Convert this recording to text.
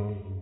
Mm-hmm.